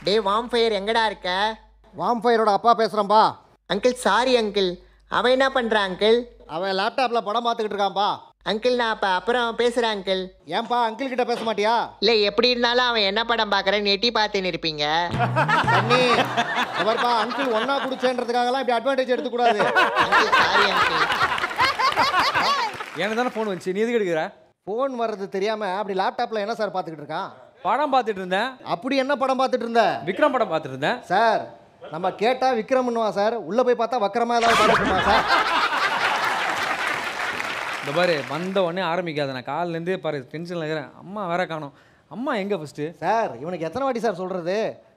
டே வாம்ஃபயர் எங்கடா இருக்க? வாம்பயரோட அப்பா பேசுகிறேன்ப்பா அங்கிள் சாரி அங்கிள் அவன் என்ன பண்ணுறான் அங்கிள் அவன் லேப்டாப்பில் படம் பார்த்துக்கிட்டு இருக்கான்ப்பா அங்கிள் நான் அப்போ அப்புறம் பேசுகிறேன் அங்கிள் ஏன்பா அங்கிள் கிட்ட பேச மாட்டியா? இல்லை எப்படி இருந்தாலும் அவன் என்ன படம் பார்க்குறேன்னு எட்டி பார்த்துன்னு இருப்பீங்க. தண்ணி அவர்ப்பா அங்கிள் ஒன்னா குடிச்சேன்றதுக்காகலாம் இப்படி அட்வான்டேஜ் எடுத்துக்கூடாது அங்கிள் சாரி அங்கிள் எனக்கு தானே ஃபோன் வந்துச்சு நீ எதுக்கு எடுக்கிற? ஃபோன் வர்றது தெரியாமல் அப்படி லேப்டாப்பில் என்ன சார் பார்த்துக்கிட்டு இருக்கான்? படம் பார்த்துட்டு இருந்தேன். அப்படி என்ன படம் பார்த்துட்டு இருந்த? விக்ரம் படம் பார்த்துட்டு இருந்தேன். சார் நம்ம கேட்டால் விக்ரம்னுவான் சார் உள்ளே போய் பார்த்தா வக்கரமா ஏதாவது இருப்பான் சார். இந்த பாரு வந்த உடனே ஆரம்பிக்காத நான் காலிலேருந்தே பாரு டென்ஷனில் இருக்கிறேன். அம்மா வேற காணோம். அம்மா எங்கே ஃபஸ்ட்டு சார் இவனுக்கு எத்தனை வாட்டி சார் சொல்கிறது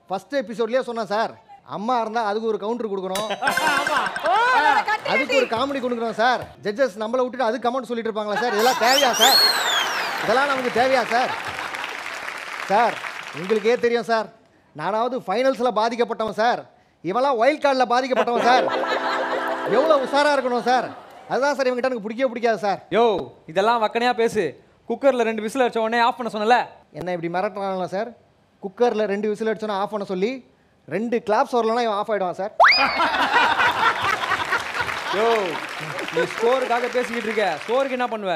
ஃபர்ஸ்ட் எபிசோட்லேயே சொன்னேன் சார் அம்மா இருந்தால் அதுக்கு ஒரு கவுண்டர் கொடுக்கணும். அதுக்கு ஒரு காமெடி கொடுக்கணும் சார். ஜட்ஜஸ் நம்மளை விட்டுட்டு அது கமெண்ட் சொல்லிட்டு இருப்பாங்களா சார்? இதெல்லாம் தேவையா சார்? இதெல்லாம் நமக்கு தேவையா சார்? சார் உங்களுக்கே தெரியும் சார். நானாவது ஃபைனல்ஸில் பாதிக்கப்பட்டவன் சார். இவெல்லாம் ஒயில்ட் கார்டில் பாதிக்கப்பட்டவன் சார். எவ்வளோ உஷாராக இருக்கணும் சார். அதுதான் சார் இவங்ககிட்ட எனக்கு பிடிக்கவே பிடிக்காது சார். யோ இதெல்லாம் வக்கனையாக பேசு. குக்கரில் ரெண்டு விசில் அடிச்ச உடனே ஆஃப் பண்ண சொன்னல என்ன இப்படி மிரட்டுறாங்களா சார்? குக்கரில் ரெண்டு விசில் அடிச்சோன்னா ஆஃப் பண்ண சொல்லி ரெண்டு கிளாப்ஸ் வரலன்னா இவன் ஆஃப் ஆகிடுவான் சார். யோ நீ ஸ்கோருக்காக பேசிக்கிட்டு இருக்க. ஸ்கோருக்கு என்ன பண்ணுவ?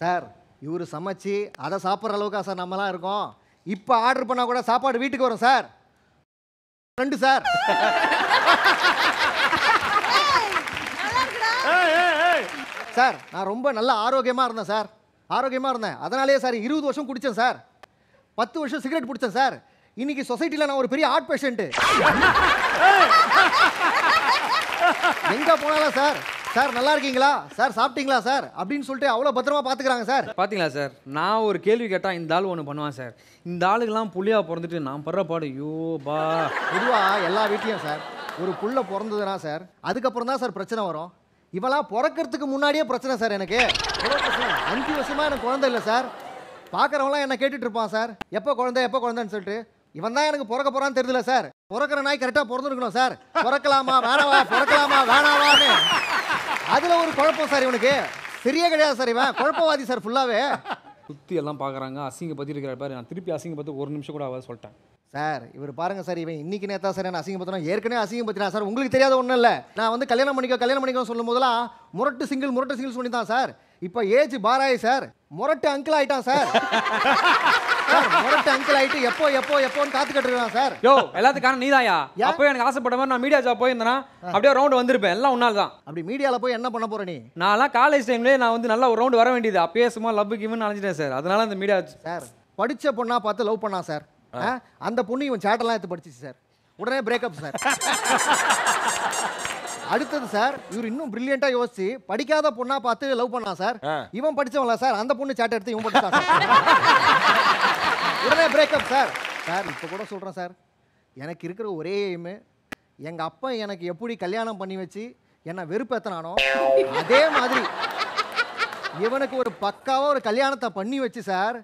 சார் இவர் சமைச்சு அதை சாப்பிட்ற அளவுக்கா சார் நம்மலாம் இருக்கோம். இப்போ ஆர்டர் பண்ணால் கூட சாப்பாடு வீட்டுக்கு வரும் சார். ரெண்டு சார். சார் நான் ரொம்ப நல்ல ஆரோக்கியமாக இருந்தேன் சார். ஆரோக்கியமாக இருந்தேன். அதனாலேயே சார் இருபது வருஷம் குடித்தேன் சார். பத்து வருஷம் சிகரெட் பிடிச்சேன் சார். இன்னைக்கு சொசைட்டியில் நான் ஒரு பெரிய ஆர்ட் பேஷண்ட்டு எங்கே போனாலும் சார் சார் நல்லா இருக்கீங்களா? சார் சாப்பிட்டீங்களா சார்? அப்படின்னு சொல்லிட்டு அவ்வளோ பத்திரமா பார்த்துக்கிறாங்க சார். பாத்தீங்களா சார்? நான் ஒரு கேள்வி கேட்டால் இந்த ஆள் ஒன்று பண்ணுவான் சார். இந்த ஆளுக்கெல்லாம் புள்ளியா பிறந்துட்டு நான் படுற பாடு ஐயோ பா. பொதுவாக எல்லா வீட்லேயும் சார் ஒரு புள்ள பிறந்ததுனா சார் அதுக்கப்புறம் தான் சார் பிரச்சனை வரும். இவெல்லாம் பிறக்கறதுக்கு முன்னாடியே பிரச்சனை சார் எனக்கு? அஞ்சு வருஷமா எனக்கு குழந்தை இல்லை சார். பார்க்குறவங்களாம் என்ன கேட்டுட்டு இருப்பான் சார். எப்போ குழந்தை எப்போ குழந்தைன்னு சொல்லிட்டு. இவன் தான் எனக்கு பிறக்க போறான்னு தெரியல சார். பிறக்கிற நாய் கரெக்டாக பிறந்திருக்கணும் சார். பிறக்கலாமா வேணாவா பிறக்கலாமா வேணாவான்னு. அதில் ஒரு குழப்பம் சார் இவனுக்கு. சரியே கிடையாது சார் இவன். குழப்பவாதி சார் ஃபுல்லாகவே சுற்றி எல்லாம் பார்க்குறாங்க அசிங்க பற்றி இருக்கிற பாரு. நான் திருப்பி அசிங்க பார்த்து ஒரு நிமிஷம் கூட ஆகாது சொல்லிட்டேன். சார் இவர் பாருங்க சார். இவன் இன்னைக்கு நேத்தா சார் என்ன அசிங்கப்படுத்தினா ஏற்கனவே அசிங்கப்படுத்தினா சார். உங்களுக்கு தெரியாத ஒன்றும் இல்லை. நான் வந்து கல்யாணம் பண்ணிக்கோ கல்யாணம் பண்ணிக்கோ சொல்லும் போதெல்லாம் முரட்டு சிங்கிள் முரட்டு சிங்கிள் சொல்லி தான் சார். இப்போ ஏஜ் பாராயி சார். முரட்டு அங்கிள் ஆயிட்டான் சார், முரட்டு அங்கிள் ஆயிட்டு எப்போ எப்போ எப்போன்னு காத்துக்கிட்டு இருக்கான் சார். யோ எல்லாத்துக்கான நீதாயா? அப்போ எனக்கு ஆசைப்பட்ட மாதிரி நான் மீடியா ஜாப் போயிருந்தேனா அப்படியே ரவுண்டு வந்திருப்பேன். எல்லாம் உன்னால் தான். அப்படி மீடியாவில் போய் என்ன பண்ண போற நீ? நான்லாம் காலேஜ் டைம்லேயே நான் வந்து நல்லா ஒரு ரவுண்டு வர வேண்டியது. அப்பயே சும்மா லவ் கிவன் அலைஞ்சிட்டேன் சார். அதனால அந்த மீடியா சார் படிச்ச பொண்ணா பார்த்து லவ் பண்ணான் சார்? அந்த பொண்ணு இவன் சேட்டெல்லாம் எடுத்து படிச்சிச்சு சார். உடனே பிரேக்கப் சார். அடுத்தது சார் இவர் இன்னும் பிரில்லியண்டா யோசிச்சு படிக்காத பொண்ணா பார்த்து லவ் பண்ணான் சார். இவன் படிச்சவன்ல சார் அந்த பொண்ணு சேட்டை எடுத்து இவன் படிச்சான் சார் உடனே பிரேக்கப் சார். சார் இப்போ கூட சொல்றேன் சார். எனக்கு இருக்கிற ஒரே எய்மு எங்க அப்பா எனக்கு எப்படி கல்யாணம் பண்ணி வச்சு என்னை வெறுப்பேத்தனானோ அதே மாதிரி இவனுக்கு ஒரு பக்காவா ஒரு கல்யாணத்தை பண்ணி வச்சு சார்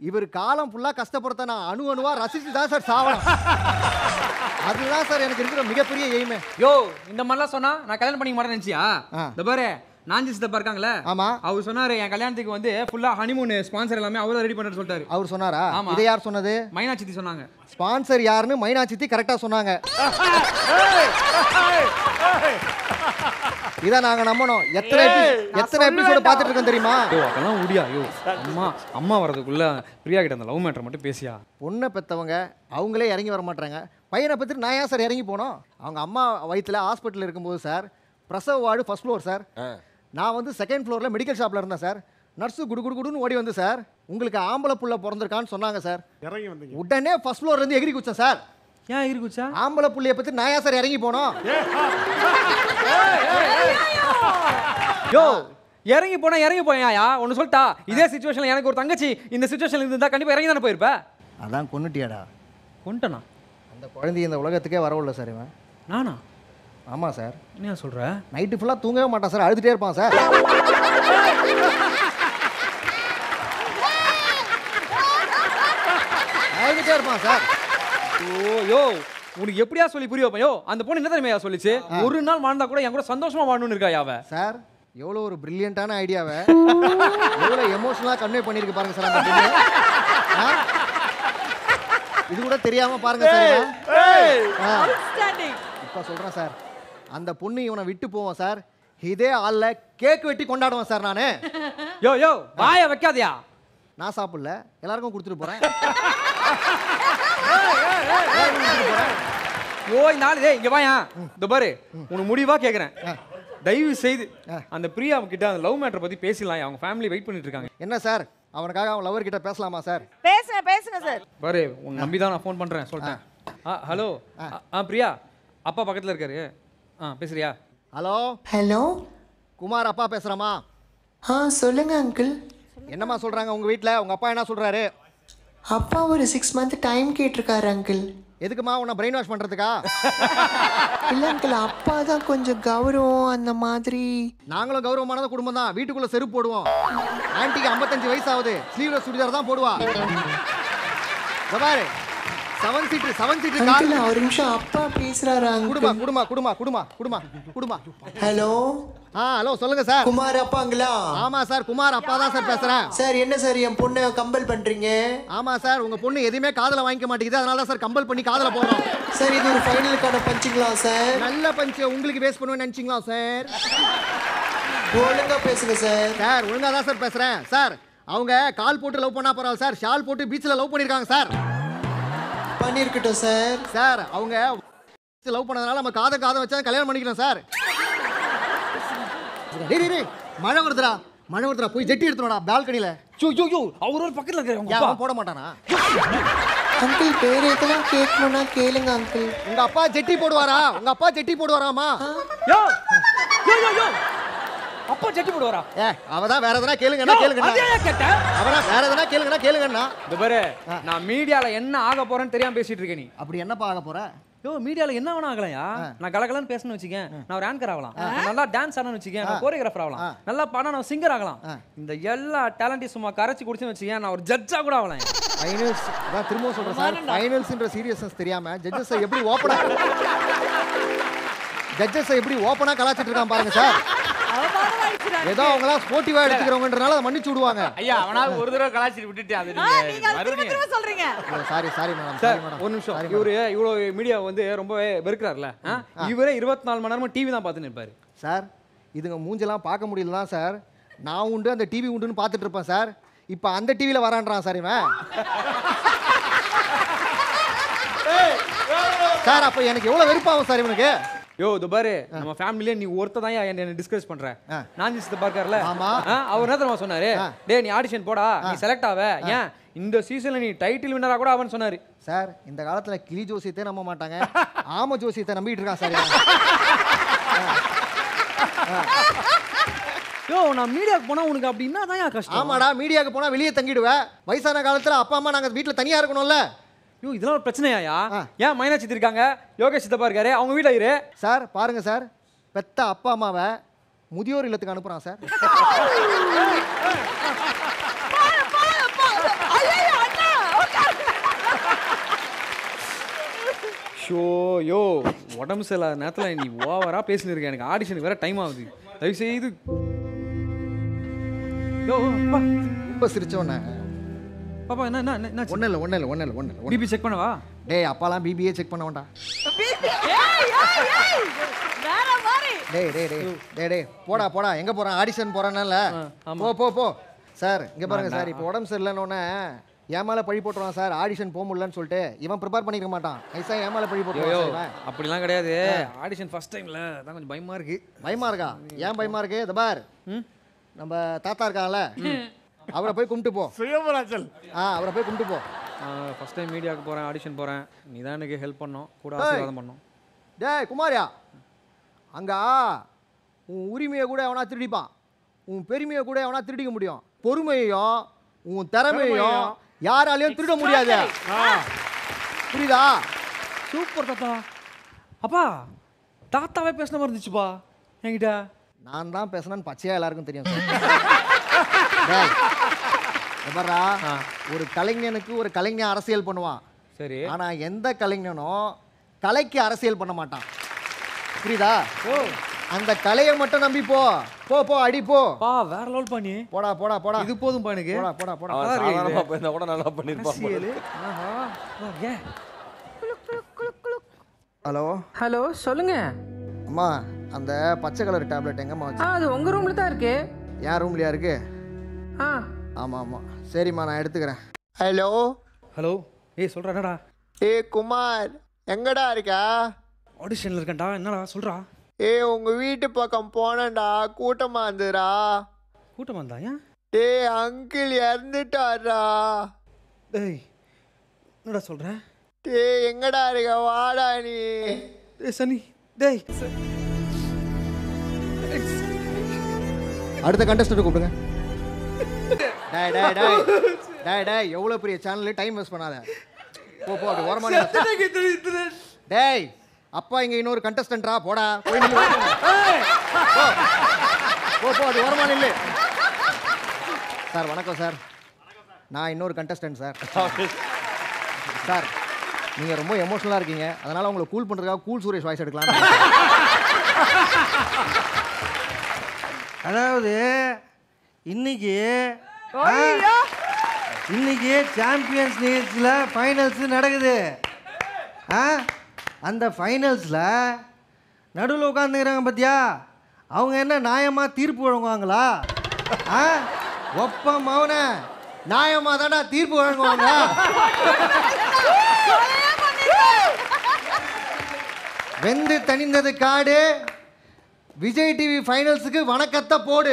இவர் காலம் ஃபுல்லா கஷ்டப்படுத்த நான் அணு அணுவா ரசிச்சு தான் சார் சாவணும். அதுதான் சார் எனக்கு இருக்கிற மிகப்பெரிய எய்மே யோ இந்த மாதிரிலாம் சொன்னா நான் கல்யாணம் பண்ணிக்க மாட்டேன்னு நினச்சியா. இந்த பாரு நாஞ்சி சித்தப்பா இருக்காங்களே ஆமா. அவர் சொன்னாரு என் கல்யாணத்துக்கு வந்து ஃபுல்லா ஹனிமூன் ஸ்பான்சர் எல்லாமே அவரும் ரெடி பண்ணுறது சொல்லிட்டாரு. அவர் சொன்னாரா? ஆமா. இதை யார் சொன்னது? மைனா சித்தி சொன்னாங்க. ஸ்பான்சர் யாருன்னு மைனா சித்தி கரெக்டா சொன்னாங்க. இதை நாங்க நம்பணும். எத்தனை எத்தனை எபிசோடு பார்த்துட்டு இருக்கோம் தெரியுமா? யோ அதெல்லாம் முடியா யோ அம்மா அம்மா வரதுக்குள்ள பிரியா கிட்ட அந்த லவ் மேட்டர் மட்டும் பேசியா? பொண்ணை பெற்றவங்க அவங்களே இறங்கி வர மாட்டாங்க பையனை பற்றி நான் ஏன் சார் இறங்கி போனோம்? அவங்க அம்மா வயித்துல ஹாஸ்பிட்டல் இருக்கும்போது சார் பிரசவ வார்டு ஃபர்ஸ்ட் ஃப்ளோர் சார். நான் வந்து செகண்ட் ஃப்ளோரில் மெடிக்கல் ஷாப்பில் இருந்தேன் சார். நர்ஸு குடு குடு குடுன்னு ஓடி வந்து சார் உங்களுக்கு ஆம்பளை புள்ள பிறந்திருக்கான்னு சொன்னாங்க சார். இறங்கி வந்தீங்க. உடனே ஃபர்ஸ்ட் ஃப்ளோர்ல இருந்து எகிரி குச்சேன் சார். ஏன் இருக்குச்சா ஆம்பளை புள்ளைய பற்றி நான் ஏன் சார் இறங்கி போனோம்? யோ இறங்கி போனா இறங்கி போயா ஒன்னு சொல்லிட்டா. இதே சுச்சுவேஷன்ல எனக்கு ஒரு தங்கச்சி இந்த சுச்சுவேஷன்ல இருந்தா கண்டிப்பா இறங்கி தானே போயிருப்ப? அதான் கொன்னுட்டியாடா. கொண்டனா அந்த குழந்தைய இந்த உலகத்துக்கே வரவில்லை சார் இவன். நானா? ஆமாம் சார். என்ன சொல்ற? நைட்டு ஃபுல்லாக தூங்கவே மாட்டான் சார். அழுதுகிட்டே இருப்பான் சார். அழுதுகிட்டே இருப்பான் சார். ஓ யோ உனக்கு எப்படியா சொல்லி புரிய அந்த பொண்ணு என்ன தெரியுமையா சொல்லிச்சு? ஒரு நாள் வாழ்ந்தா கூட என் கூட சந்தோஷமா வாழணும்னு இருக்கா யாவ சார் எவ்வளோ ஒரு பிரில்லியண்டான ஐடியாவை எவ்வளோ எமோஷனலாக கன்வே பண்ணியிருக்கு பாருங்க சார் அந்த? இது கூட தெரியாம பாருங்க சார். இப்ப சொல்றேன் சார் அந்த பொண்ணு இவனை விட்டு போவோம் சார் இதே ஆள்ல கேக் வெட்டி கொண்டாடுவேன் சார் நானு. யோ யோ வாய வைக்காதயா. நான் சாப்பிடல. எல்லாருக்கும் கொடுத்துட்டு போறேன். எல்லாருக்கும் கொடுத்துட்டு போறேன். ஓ இந்த ஆளு டேய் இங்க வாயா. இந்த பாரு உனக்கு முடிவா கேக்குறேன். தயவு செய்து அந்த பிரியா கிட்ட அந்த லவ் மேட்டர் பத்தி பேசலாம் அவங்க ஃபேமிலி வெயிட் பண்ணிட்டு இருக்காங்க. என்ன சார் அவனுக்காக அவன் லவர் கிட்ட பேசலாமா சார் பேசுங்க பேசுங்க சார் பாரு உன்னை நம்பி தான் நான் ஃபோன் பண்றேன் சொல்லிட்டேன். ஆ. ஹலோ ஆ. பிரியா அப்பா பக்கத்துல இருக்காரு. ஆ பேசுறியா? ஹலோ? ஹலோ? குமார் அப்பா பேசுறமா? ஆ சொல்லுங்க அங்கிள் என்னம்மா சொல்றாங்க உங்க வீட்ல? உங்க அப்பா என்ன சொல்றாரு? அப்பா ஒரு சிக்ஸ் மந்த் டைம் கேட்டிருக்காரு அங்கிள் எதுக்குமா உன்னை பிரெயின் வாஷ் பண்றதுக்கா? இல்லை அங்கிள் அப்பா தான் கொஞ்சம் கௌரவம் அந்த மாதிரி. நாங்களும் கௌரவமானத குடும்பம் தான் வீட்டுக்குள்ள செருப்பு போடுவோம். ஆன்ட்டிக்கு 55 வயசு ஆகுது. ஸ்லீவ்லெஸ் சுடிதார் தான் போடுவா. பாரு. Seven seat seven seat car uncle ஒரு நிமிஷம் அப்பா பேசுறாரு குடுமா அங்கிள் குடுமா குடுமா குடுமா குடுமா குடுமா. ஹலோ ஆ ஹலோ சொல்லுங்க சார். குமார் அப்பாங்களா ஆமா சார் குமார் அப்பா தான் சார் பேசுறேன். சார் என்ன சார் என் பொண்ணை கம்பல் பண்றீங்க? ஆமா சார் உங்க பொண்ணு எதையுமே காதுல வாங்கிக்க மாட்டேங்குது அதனால தான் சார் கம்பல் பண்ணி காதுல போறோம் சார் இது ஒரு ஃபைனலுக்கான பஞ்சுங்களா சார்? நல்ல பஞ்சு உங்களுக்கு பேஸ் பண்ணுவேன்னு நினைச்சீங்களா சார்? ஒழுங்கா பேசுங்க சார். சார் ஒழுங்கா தான் சார் பேசுறேன். சார் அவங்க கால் போட்டு லவ் பண்ணா பரவாயில்ல சார். ஷால் போட்டு பீச்சில் லவ் பண்ணிருக்காங்க சார். பண்ணிருக்கட்டும் சார். சார் அவங்க லவ் பண்ணதுனால நம்ம காதை காதை வச்சா கல்யாணம் பண்ணிக்கிறோம் சார். டேய், டேய், டேய், மழை வருதுடா. மழை வருதுடா. போய் ஜெட்டி எடுத்துடா பால்கனில யோ யோ யோ அவர் ஒரு பக்கத்துல இருக்காரு போட மாட்டானா? அங்கிள் வேற எதெல்லாம் கேட்கணும்னா கேளுங்க அங்கிள். உங்க அப்பா ஜெட்டி போடுவாரா? உங்க அப்பா ஜெட்டி போடுவாராமா யோ யோ யோ யோ. அப்பா ஜெட்டி போடுவாரா ஏ அவதான் வேற எதனா கேளுங்கண்ணா யோ, கேளுங்கண்ணா. அதே கேட்டேன். அவனா வேற எதனா கேளுங்கண்ணா கேளுங்கண்ணா. இந்த பாரு நான் மீடியால என்ன ஆக போறேன்னு தெரியாம பேசிட்டு இருக்கேன் நீ. அப்படி என்னப்பா ஆக போற? யோ மீடியால என்ன வேணா ஆகலையா? நான் கலகலன்னு பேசணும்னு வச்சுக்கேன். நான் ஒரு ஆங்கர் ஆகலாம். நல்லா டான்ஸ் ஆடணும்னு வச்சுக்கேன். நான் கோரியோகிராஃபர் ஆகலாம். நல்லா பாடம் நான் சிங்கர் ஆகலாம். இந்த எல்லா டேலண்ட்டையும் சும்மா கரைச்சி குடிச்சுன்னு வச்சுக்கேன். நான் ஒரு ஜட்ஜா கூட ஆகலாம். ஃபைனல்ஸ் அதான் திரும்பவும் சொல்றேன் சார். ஃபைனல்ஸ்ன்ற சீரியஸ்னஸ் தெரியாம ஜட்ஜஸ் எப்படி ஓப்பனா ஜட்ஜஸ் எப்படி ஓப்பனா கலாச்சிட்டு இருக்கான் பாருங்க சார். ஏதோ அவங்களாம் ஸ்போர்ட்டிவா எடுத்துக்கிறவங்கன்றனால அதை மன்னிச்சு விடுவாங்க. ஐயா அவனாவது ஒரு தடவை கலாச்சிட்டு விட்டுட்டு அது நீங்க மறுபடியும். திரும்ப சொல்றீங்க. Sorry sorry madam sir madam ஒரு நிமிஷம். இவரு இவ்வளவு மீடியா வந்து ரொம்ப வெறுக்கிறாருல? இவரே இருபத்தி நாலு மணி நேரமா டிவி தான் பார்த்துன்னு இருப்பாரு. சார் இதுங்க மூஞ்செல்லாம் பார்க்க முடியல தான் சார் நான் உண்டு அந்த டிவி உண்டுன்னு பார்த்துட்டு இருப்பேன் சார் இப்போ அந்த டிவியில் வரான்றான் சார் இவன். சார் அப்போ எனக்கு எவ்வளோ வெறுப்பாகும் சார் இவனுக்கு? யோ இது பாரு நம்ம ஃபேமிலியே நீ ஒருத்த தான் என்ன டிஸ்கஸ் பண்ற. நாஞ்சி சித்த பார்க்கறல ஆமா. அவர் என்ன தெரியுமா சொன்னாரு. டேய் நீ ஆடிஷன் போடா நீ செலக்ட் ஆவ. ஏன்? இந்த சீசன்ல நீ டைட்டில் வின்னரா கூட அவன் சொன்னாரு. சார் இந்த காலத்தில் கிளி ஜோசியத்தை நம்ப மாட்டாங்க. ஆம ஜோசியத்தை நம்பிட்டு இருக்கான் சார். யோ நான் மீடியாக்கு போனா உனக்கு அப்படின்னா தான் கஷ்டம்? ஆமாடா மீடியாவுக்கு போனால் வெளியே தங்கிடுவேன் வயசான காலத்தில் அப்பா அம்மா நாங்கள் வீட்டில் தனியாக இருக்கணும்ல. யோ இதெல்லாம் ஒரு பிரச்சனையாயா? ஆ. ஏன் மைனா சித்தி இருக்காங்க? யோகேஷ் சித்தப்பா இருக்காரு. அவங்க வீட்ல இரு. சார் பாருங்க சார். பெத்த அப்பா அம்மாவை முதியோர் இல்லத்துக்கு அனுப்புகிறான் சார். ஐயோ. ஷோ யோ உடம்பு சரியில்லாத நேரத்துல நீ ஓவரா பேசின்னு இருக்க எனக்கு ஆடிஷனுக்கு வேற டைம் ஆகுது. தயவு செய்து யோ ரொம்ப சிரிச்சோன்னே பாப்பா என்ன என்ன என்ன ஒன்றும் இல்லை ஒன்றும் இல்லை ஒன்றும் இல்லை இல்லை. பிபி செக் பண்ணவா? டேய் அப்பாலாம் பிபிஏ செக் பண்ண வேண்டாம். பிபி. ஏய், ஏய், ஏய். வேற மாதிரி. டேய் டேய் டேய் டேய் டேய் போடா போடா எங்க போறான்? ஆடிஷன் போறானல்ல போ போ போ. சார் இங்க பாருங்க சார் இப்போ உடம்பு சரியில்லைன்னு என் மேல பழி போட்டுருவான் சார் ஆடிஷன் போக முடியலன்னு சொல்லிட்டு இவன் ப்ரிப்பேர் பண்ணிக்க மாட்டான். நைஸா என் மேல பழி போட்டுருவான். அப்படிலாம் கிடையாது. ஆடிஷன் ஃபர்ஸ்ட் டைம்ல அதான் கொஞ்சம் பயமா இருக்கு. பயமா இருக்கா? ஏன் பயமா இருக்கு? இந்த பார்? நம்ம தாத்தா இருக்காங்கல்ல அவரை போய் கும்பிட்டு போ. சுயபராஜல் ஆ அவரை போய் கும்பிட்டு போ. ஃபர்ஸ்ட் டைம் மீடியாவுக்கு போறேன் ஆடிஷன் போறேன். நீ தான் எனக்கு ஹெல்ப் பண்ணோம். கூட ஆசீர்வாதம் பண்ணோம். டேய் குமாரியா. அங்க உன் உரிமையை கூட எவனா திருடிப்பான்? உன் பெருமையை கூட எவனா திருடிக்க முடியும்? பொறுமையையும் உன் திறமையையும் யாராலையும் திருட முடியாது. புரியுதா? சூப்பர் தாத்தா. அப்பா தாத்தாவே பேசின மாதிரி இருந்துச்சுப்பா என்கிட்ட. நான் தான் பேசுனேன்னு பச்சையா எல்லாருக்கும் தெரியும். பாருடா, ஒரு கலைஞனுக்கு ஒரு கலைஞன் அரசியல் பண்ணுவான். சரி. ஆனா எந்த கலைஞனும் கலைக்கு அரசியல் பண்ண மாட்டான். புரியுதா? ஓ. அந்த கலையை மட்டும் நம்பி போ. போ போ அடி போ. பா வேற லெவல் பண்ணி. போடா போடா போடா. இது போதும்பா எனக்கு. போடா போடா போடா. சாதாரணமா போயிருந்தா கூட நல்லா பண்ணிருப்பான். ஆஹா. ஏன்? ஹலோ? ஹலோ சொல்லுங்க. அம்மா அந்த பச்சை கலர் டேப்லெட் எங்கம்மா வச்சு அது உங்க ரூம்ல தான் இருக்கு. என் ரூம்லயா இருக்கு? ஆ. ஆமாம் ஆமாம். சரிம்மா நான் எடுத்துக்கிறேன். ஹலோ? ஹலோ? ஏய் சொல்றா என்னடா? ஏ குமார் எங்கடா இருக்க? ஆடிஷன்ல இருக்கேன்டா என்னடா சொல்றா. ஏ உங்க வீட்டு பக்கம் போனேன்டா கூட்டமா இருந்துடா கூட்டம் வந்தா ஏன்? டேய் அங்கிள் இறந்துட்டாரா டேய் என்னடா சொல்ற? டேய் எங்கடா இருக்க? வாடா நீ. டேய் சனி டேய். ச- அடுத்த கண்டஸ்டன்ட் கூப்பிடுங்க. டேய் டேய் டேய். டேய் டேய் எவ்வளோ பெரிய சேனல் டைம் வேஸ்ட் பண்ணாத. போ போ அப்படி ஓரமா நில்லு. டேய் அப்பா இங்க இன்னொரு கண்டஸ்டன்ட்ரா போடா. போய் நில்லு. போ. போ அது ஓரமா நில்லு. சார் வணக்கம் சார். நான் இன்னொரு கண்டஸ்டன்ட் சார். சார் நீங்க ரொம்ப எமோஷனலா இருக்கீங்க. அதனால உங்களை கூல் பண்றதுக்காக கூல் சுரேஷ் வாய்ஸ் எடுக்கலாம் அதாவது இன்னைக்கு இன்னைக்கு சாம்பியன்ஸ் லீக்ஸில் ஃபைனல்ஸ் நடக்குது. ஆ? அந்த ஃபைனல்ஸில் நடுவில் உட்காந்துக்கிறாங்க பார்த்தியா அவங்க என்ன நியாயமாக தீர்ப்பு வழங்குவாங்களா? ஆ? ஒப்ப மௌன. நியாயமாக தானே தீர்ப்பு வழங்குவாங்க. வெந்து தணிந்தது காடு. விஜய் டிவி ஃபைனல்ஸுக்கு வணக்கத்தை போடு.